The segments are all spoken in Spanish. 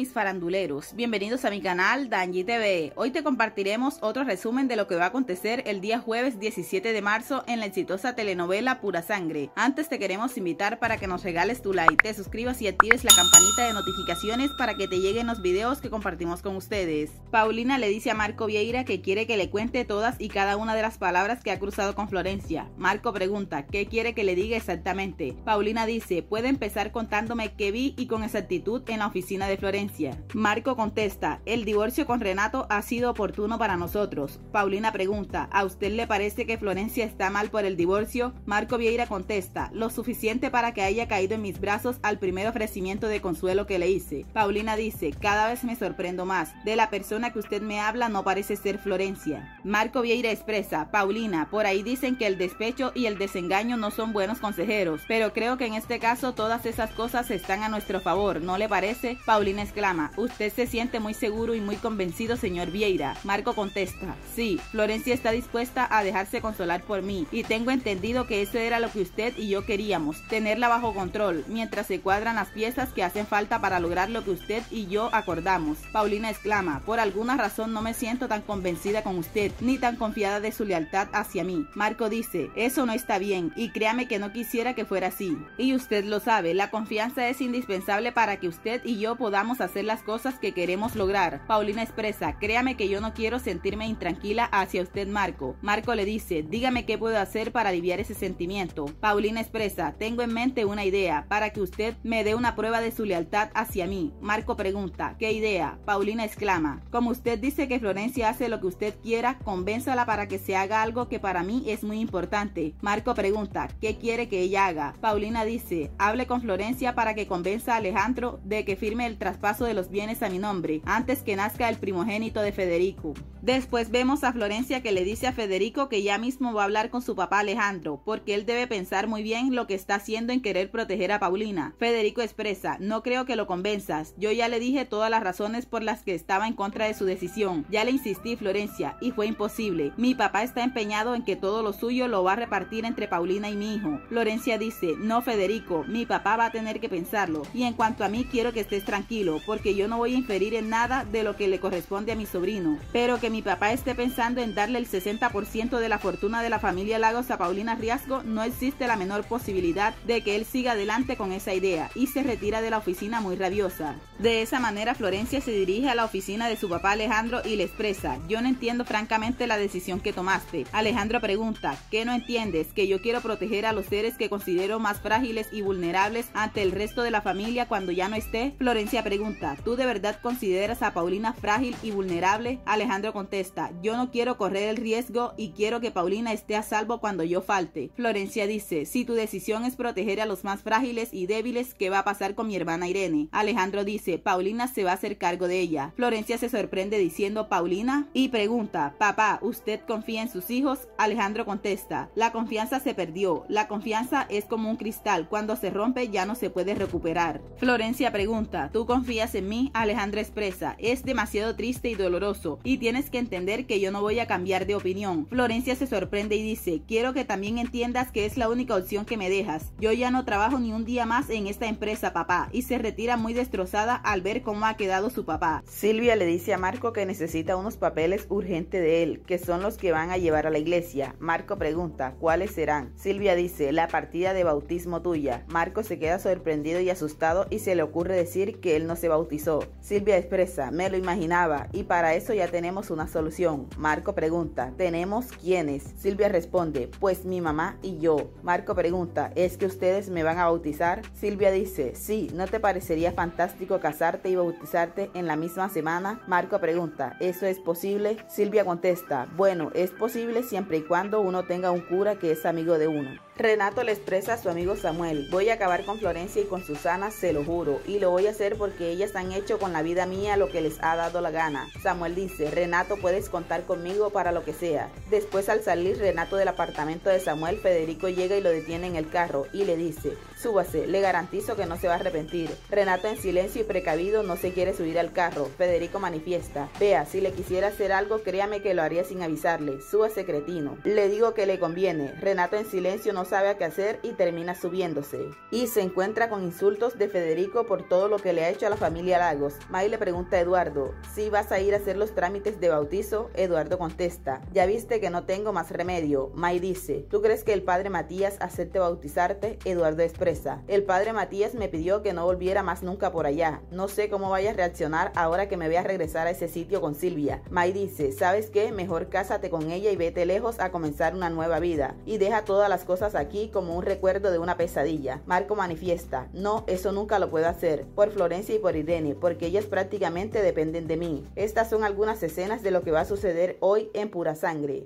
mis faranduleros, bienvenidos a mi canal Danji TV. Hoy te compartiremos otro resumen de lo que va a acontecer el día jueves 17 de marzo en la exitosa telenovela Pura Sangre. Antes te queremos invitar para que nos regales tu like, te suscribas y actives la campanita de notificaciones para que te lleguen los videos que compartimos con ustedes. Paulina le dice a Marco Vieira que quiere que le cuente todas y cada una de las palabras que ha cruzado con Florencia. Marco pregunta, ¿qué quiere que le diga exactamente? Paulina dice, puede empezar contándome qué vi y con exactitud en la oficina de Florencia. Marco contesta, el divorcio con Renato ha sido oportuno para nosotros. Paulina pregunta, ¿a usted le parece que Florencia está mal por el divorcio? Marco Vieira contesta, lo suficiente para que haya caído en mis brazos al primer ofrecimiento de consuelo que le hice. Paulina dice, cada vez me sorprendo más. De la persona que usted me habla no parece ser Florencia. Marco Vieira expresa, Paulina, por ahí dicen que el despecho y el desengaño no son buenos consejeros, pero creo que en este caso todas esas cosas están a nuestro favor, ¿no le parece? Paulina exclama, usted se siente muy seguro y muy convencido, señor Vieira. Marco contesta, sí, Florencia está dispuesta a dejarse consolar por mí y tengo entendido que eso era lo que usted y yo queríamos, tenerla bajo control, mientras se cuadran las piezas que hacen falta para lograr lo que usted y yo acordamos. Paulina exclama, por alguna razón no me siento tan convencida con usted, ni tan confiada de su lealtad hacia mí. Marco dice, eso no está bien y créame que no quisiera que fuera así. Y usted lo sabe, la confianza es indispensable para que usted y yo podamos hacer las cosas que queremos lograr. Paulina expresa, créame que yo no quiero sentirme intranquila hacia usted Marco. Marco le dice, dígame qué puedo hacer para aliviar ese sentimiento. Paulina expresa, tengo en mente una idea, para que usted me dé una prueba de su lealtad hacia mí. Marco pregunta, ¿qué idea? Paulina exclama, como usted dice que Florencia hace lo que usted quiera, convénzala para que se haga algo que para mí es muy importante. Marco pregunta, ¿qué quiere que ella haga? Paulina dice, hable con Florencia para que convenza a Alejandro de que firme el traspaso de los bienes a mi nombre antes que nazca el primogénito de Federico. Después vemos a Florencia que le dice a Federico que ya mismo va a hablar con su papá Alejandro, porque él debe pensar muy bien lo que está haciendo en querer proteger a Paulina. Federico expresa, no creo que lo convenzas, yo ya le dije todas las razones por las que estaba en contra de su decisión, ya le insistí Florencia, y fue imposible. Mi papá está empeñado en que todo lo suyo lo va a repartir entre Paulina y mi hijo. Florencia dice, no Federico, mi papá va a tener que pensarlo, y en cuanto a mí quiero que estés tranquilo, porque yo no voy a inferir en nada de lo que le corresponde a mi sobrino, pero que mi papá esté pensando en darle el 60% de la fortuna de la familia Lagos a Paulina Riasgo, no existe la menor posibilidad de que él siga adelante con esa idea y se retira de la oficina muy rabiosa. De esa manera Florencia se dirige a la oficina de su papá Alejandro y le expresa, yo no entiendo francamente la decisión que tomaste. Alejandro pregunta, ¿qué no entiendes? Que yo quiero proteger a los seres que considero más frágiles y vulnerables ante el resto de la familia cuando ya no esté. Florencia pregunta, ¿tú de verdad consideras a Paulina frágil y vulnerable? Alejandro contesta, yo no quiero correr el riesgo y quiero que Paulina esté a salvo cuando yo falte. Florencia dice, si tu decisión es proteger a los más frágiles y débiles, ¿qué va a pasar con mi hermana Irene? Alejandro dice, Paulina se va a hacer cargo de ella. Florencia se sorprende diciendo Paulina y pregunta, papá, ¿usted confía en sus hijos? Alejandro contesta, la confianza se perdió. La confianza es como un cristal, cuando se rompe ya no se puede recuperar. Florencia pregunta, ¿tú confías en mí? Alejandro expresa, es demasiado triste y doloroso y tienes que entender que yo no voy a cambiar de opinión. Florencia se sorprende y dice, quiero que también entiendas que es la única opción que me dejas. Yo ya no trabajo ni un día más en esta empresa, papá, y se retira muy destrozada al ver cómo ha quedado su papá. Silvia le dice a Marco que necesita unos papeles urgentes de él, que son los que van a llevar a la iglesia. Marco pregunta, ¿cuáles serán? Silvia dice, la partida de bautismo tuya. Marco se queda sorprendido y asustado y se le ocurre decir que él no se bautizó. Silvia expresa, me lo imaginaba y para eso ya tenemos una solución. Marco pregunta, ¿tenemos quiénes? Silvia responde, pues mi mamá y yo. Marco pregunta, ¿es que ustedes me van a bautizar? Silvia dice, sí, ¿no te parecería fantástico casarte y bautizarte en la misma semana? Marco pregunta, ¿eso es posible? Silvia contesta, bueno, es posible siempre y cuando uno tenga un cura que es amigo de uno. Renato le expresa a su amigo Samuel, voy a acabar con Florencia y con Susana, se lo juro, y lo voy a hacer porque han hecho con la vida mía lo que les ha dado la gana. Samuel dice, Renato puedes contar conmigo para lo que sea. Después al salir Renato del apartamento de Samuel, Federico llega y lo detiene en el carro y le dice, súbase, le garantizo que no se va a arrepentir. Renato en silencio y precavido no se quiere subir al carro. Federico manifiesta, vea, si le quisiera hacer algo, créame que lo haría sin avisarle. Súbase cretino. Le digo que le conviene. Renato en silencio no sabe qué hacer y termina subiéndose. Y se encuentra con insultos de Federico por todo lo que le ha hecho a la familia Lagos. May le pregunta a Eduardo, si vas a ir a hacer los trámites de bautizo, Eduardo contesta, ya viste que no tengo más remedio. May dice, ¿tú crees que el padre Matías acepte bautizarte? Eduardo expresa, el padre Matías me pidió que no volviera más nunca por allá. No sé cómo vaya a reaccionar ahora que me vea regresar a ese sitio con Silvia. May dice, ¿sabes qué? Mejor cásate con ella y vete lejos a comenzar una nueva vida. Y deja todas las cosas aquí como un recuerdo de una pesadilla. Marco manifiesta, no, eso nunca lo puedo hacer. Por Florencia y por porque ellas prácticamente dependen de mí. Estas son algunas escenas de lo que va a suceder hoy en Pura Sangre.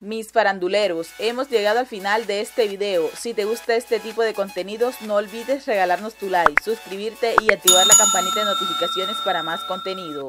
Mis faranduleros, hemos llegado al final de este video. Si te gusta este tipo de contenidos, no olvides regalarnos tu like, suscribirte y activar la campanita de notificaciones para más contenido.